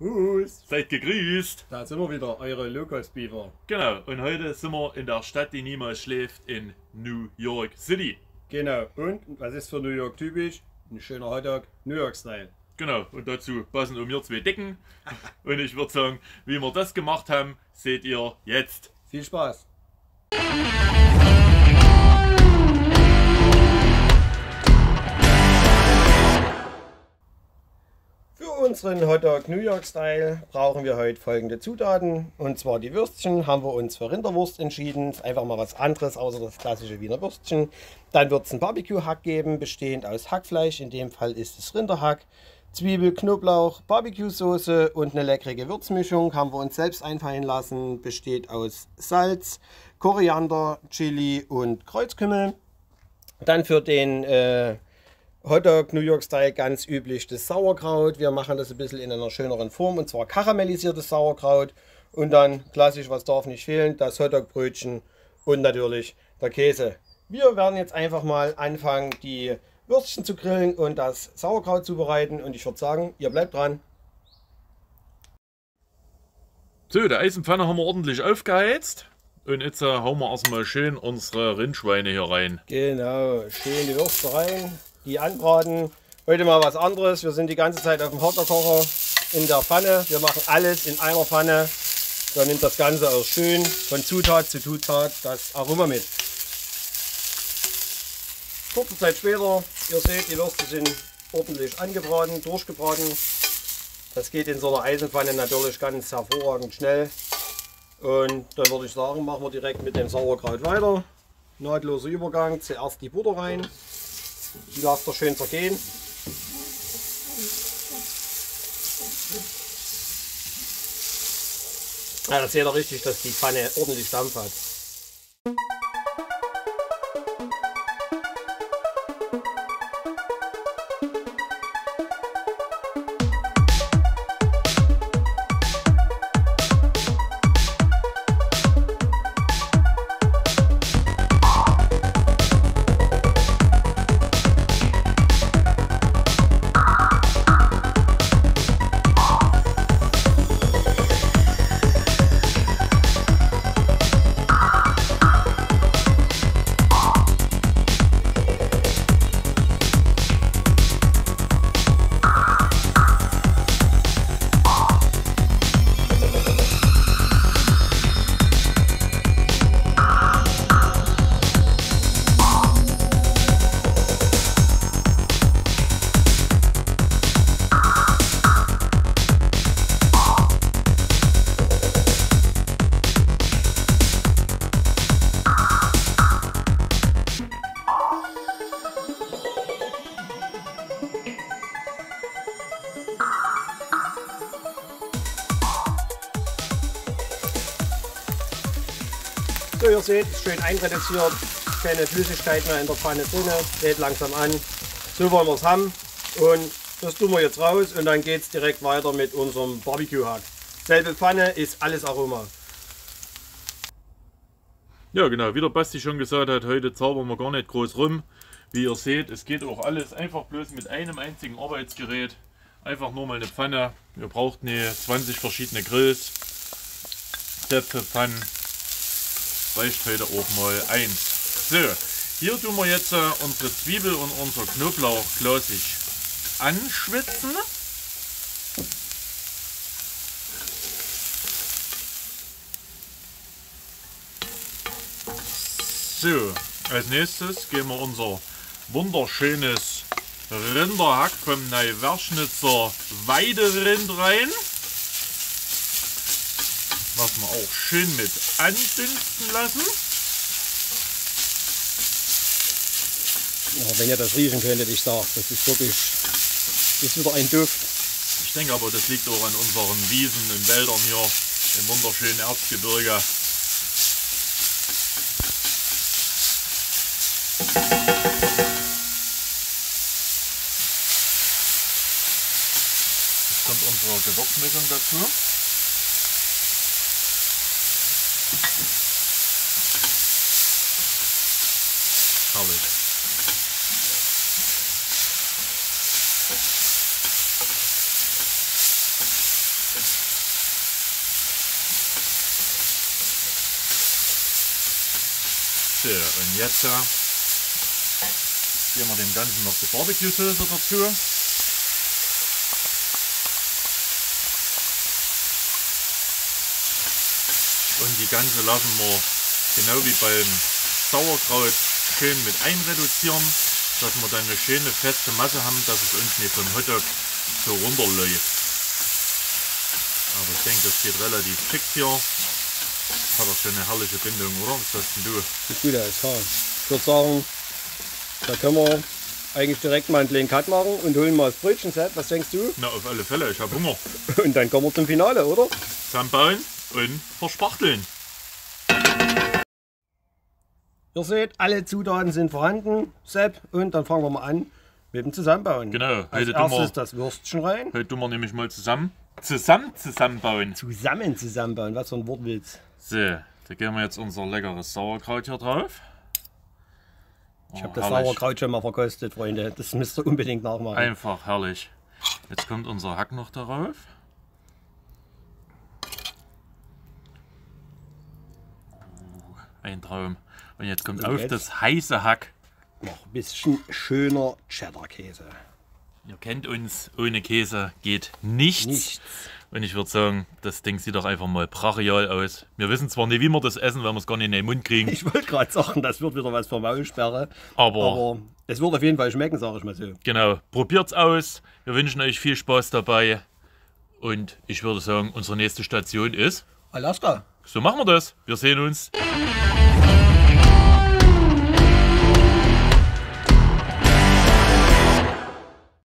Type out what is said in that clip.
Hus. Seid gegrüßt. Da sind wir wieder, eure Lukas Beaver. Genau, und heute sind wir in der Stadt, die niemals schläft, in New York City. Genau, und was ist für New York typisch? Ein schöner Hotdog, New York-Style. Genau, und dazu passen um mir zwei Decken. und ich würde sagen, wie wir das gemacht haben, seht ihr jetzt. Viel Spaß! Unseren Hotdog New York Style brauchen wir heute folgende Zutaten. Und zwar die Würstchen haben wir uns für Rinderwurst entschieden. Ist einfach mal was anderes außer das klassische Wiener Würstchen. Dann wird es einen Barbecue-Hack geben, bestehend aus Hackfleisch. In dem Fall ist es Rinderhack. Zwiebel, Knoblauch, Barbecue-Soße und eine leckere Gewürzmischung haben wir uns selbst einfallen lassen. Besteht aus Salz, Koriander, Chili und Kreuzkümmel. Dann für den äh, Hotdog New York Style ganz üblich das Sauerkraut. Wir machen das ein bisschen in einer schöneren Form und zwar karamellisiertes Sauerkraut. Und dann klassisch, was darf nicht fehlen, das Hotdog-Brötchen und natürlich der Käse. Wir werden jetzt einfach mal anfangen, die Würstchen zu grillen und das Sauerkraut zubereiten. Und ich würde sagen, ihr bleibt dran. So, der Eisenpfanne haben wir ordentlich aufgeheizt. Und jetzt äh, hauen wir erstmal schön unsere Rindschweine hier rein. Genau, schön die Würste rein die anbraten. Heute mal was anderes. Wir sind die ganze Zeit auf dem Hotdog-Kocher in der Pfanne. Wir machen alles in einer Pfanne. Dann nimmt das Ganze auch schön von Zutat zu Zutat das Aroma mit. Kurze Zeit später, ihr seht, die Würste sind ordentlich angebraten, durchgebraten. Das geht in so einer Eisenpfanne natürlich ganz hervorragend schnell. Und dann würde ich sagen, machen wir direkt mit dem Sauerkraut weiter. Nahtloser Übergang, zuerst die Butter rein. Die lasst ihr schön zergehen. Ja, das seht ihr richtig, dass die Pfanne ordentlich Dampf hat. So, ihr seht, schön einreduziert, keine Flüssigkeit mehr in der Pfanne drin, dreht langsam an. So wollen wir es haben. Und das tun wir jetzt raus und dann geht es direkt weiter mit unserem Barbecue-Hack. Selbe Pfanne ist alles Aroma. Ja genau, wie der Basti schon gesagt hat, heute zaubern wir gar nicht groß rum. Wie ihr seht, es geht auch alles einfach bloß mit einem einzigen Arbeitsgerät. Einfach nur mal eine Pfanne. Ihr braucht eine 20 verschiedene Grills, Töpfe, Pfannen reicht heute auch mal eins. So, hier tun wir jetzt äh, unsere Zwiebel und unser Knoblauch klassisch anschwitzen. So, als nächstes geben wir unser wunderschönes Rinderhack vom Neuwerschnitzer Weiderind rein was wir auch schön mit andünsten lassen. Oh, wenn ihr das riechen könntet, ich sag, das ist wirklich, ist wieder ein Duft. Ich denke aber, das liegt auch an unseren Wiesen und Wäldern hier im wunderschönen Erzgebirge. Jetzt kommt unsere Gewürzmischung dazu. Herrlich. So, und jetzt äh, geben wir dem Ganzen noch die Barbecue-Soße dazu. Und die ganze lassen wir genau wie beim Sauerkraut schön mit einreduzieren, dass wir dann eine schöne feste Masse haben, dass es uns nicht vom Hotdog so runterläuft. Aber ich denke, das geht relativ fix hier. Hat er schon eine herrliche Bindung, oder? Was sagst denn du? Sieht gut aus, ja. Ich würde sagen, da können wir eigentlich direkt mal einen kleinen Cut machen und holen mal das Brötchenset. Was denkst du? Na, auf alle Fälle, ich habe Hunger. Und dann kommen wir zum Finale, oder? Zusammenbauen und verspachteln. Ihr seht, alle Zutaten sind vorhanden, Sepp, und dann fangen wir mal an mit dem Zusammenbauen. Genau, Als heute tun wir- erstes das Würstchen rein. Heute tun wir nämlich mal zusammen. Zusammen zusammenbauen. Zusammen zusammenbauen, was für ein Wortwitz. So, da geben wir jetzt unser leckeres Sauerkraut hier drauf. Ich habe Oh, das herrlich. Sauerkraut schon mal verkostet, Freunde. Das müsst ihr unbedingt nachmachen. Einfach herrlich. Jetzt kommt unser Hack noch darauf. Oh, Ein Traum. Und jetzt kommt Und auf jetzt? das heiße Hack. Noch ein bisschen schöner Cheddar-Käse. Ihr kennt uns, ohne Käse geht nichts. Nichts. Und ich würde sagen, das Ding sieht doch einfach mal brachial aus. Wir wissen zwar nicht, wie wir das essen, weil wir es gar nicht in den Mund kriegen, Ich wollte gerade sagen, das wird wieder was für Maulsperre. aber, Aber es wird auf jeden Fall schmecken, sage ich mal so. genau, probiert's aus. Wir wünschen euch viel Spaß dabei. Und ich würde sagen, unsere nächste Station ist, Alaska. so machen wir das. Wir sehen uns.